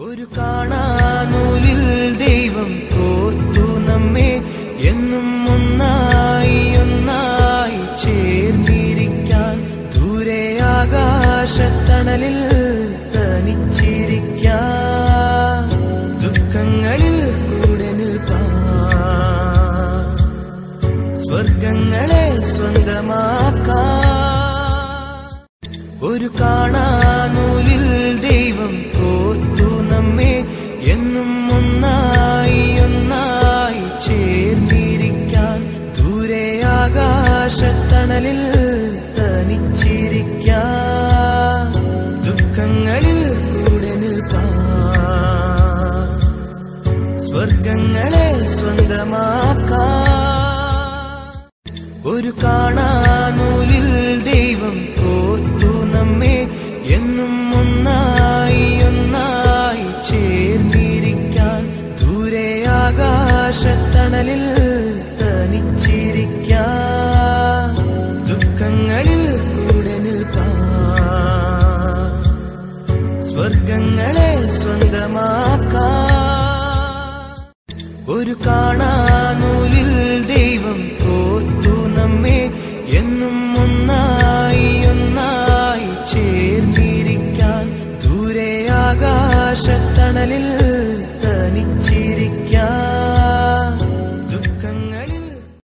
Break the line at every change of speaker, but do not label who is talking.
ഒരു കാണാനൂലിൽ ദൈവം കോർത്തു നമ്മെ. എന്നും ഒന്നായി ഒന്നായി ചേർന്നിരിക്കാൻ. ദൂരെ ആകാശത്തണലിൽ തനിച്ചിരിക്കാൻ. ദുഃഖങ്ങളിൽ കൂടെ സ്വർഗങ്ങളെ സ്വന്തമാക്കാൻ. ഒരു കാണാനൂലിൽ ദൈവം നമ്മെ എന്നും ഒന്നായി ഒന്നായി ചേർന്നിരിക്കാൻ. ദൂരെ ആകാശത്തണലിൽ തനിച്ചിരിക്കാൻ. ദുഃഖങ്ങളിൽ കൂടെ സ്വർഗങ്ങളെ സ്വന്തമാക്കാൻ. ഒരു കാണാനൂലിൽ ആകാശത്തണലിൽ തനിച്ചിരിക്ക. ദുഃഖങ്ങളിൽ കൂടെ നിൽപ്പാൻ സ്വർഗങ്ങളെ സ്വന്തമാക്കാൻ ഒരു കാണാനൂലിൽ ദൈവം കോർത്തു നമ്മെ എന്നും ഒന്നായി ഒന്നായി ചേർന്നിരിക്കാൻ ദൂരെ ആകാശത്തണലിൽ തനിച്ചിരിക്കാൻ